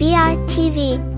Bee Art TV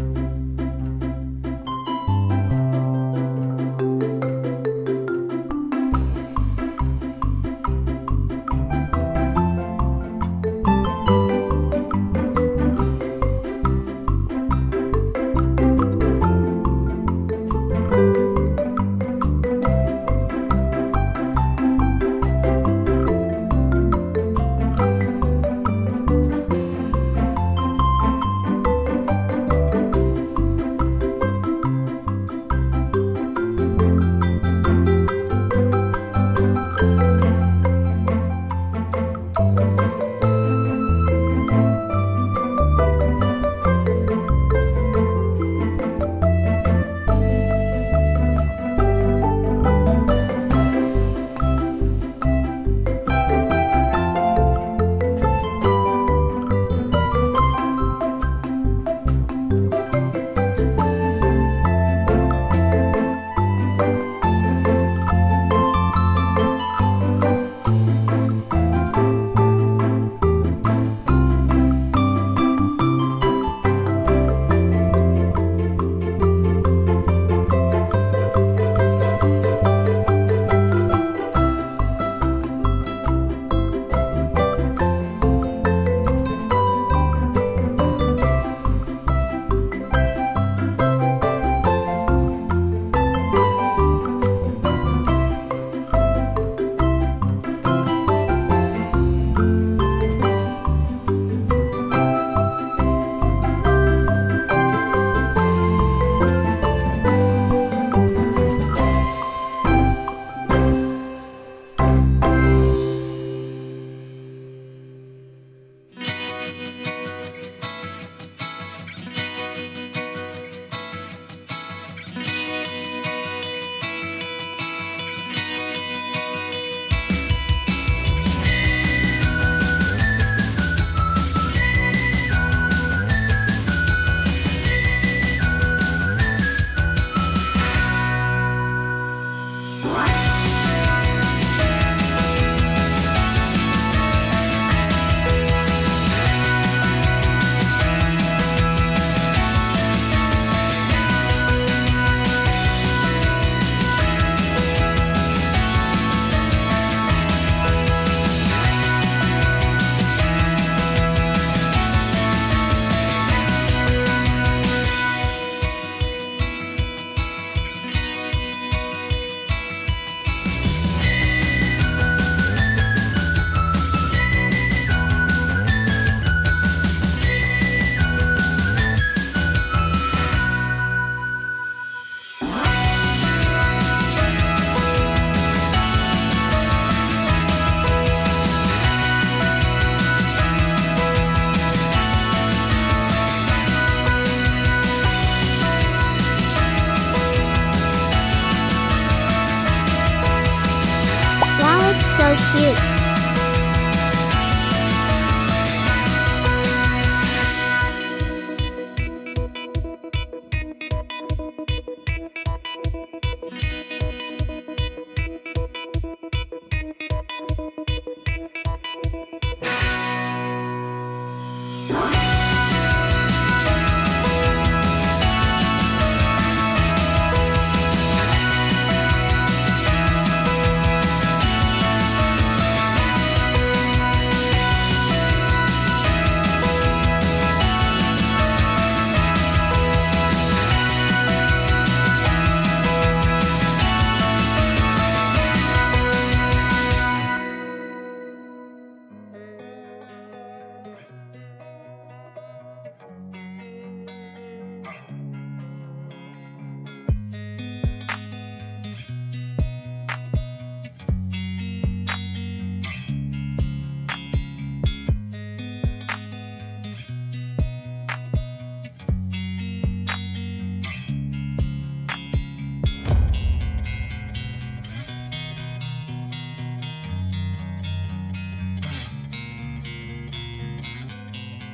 交接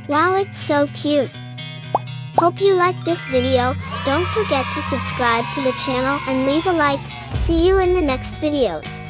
Wow, it's so cute. Hope you like this video, don't forget to subscribe to the channel and leave a like. See you in the next videos.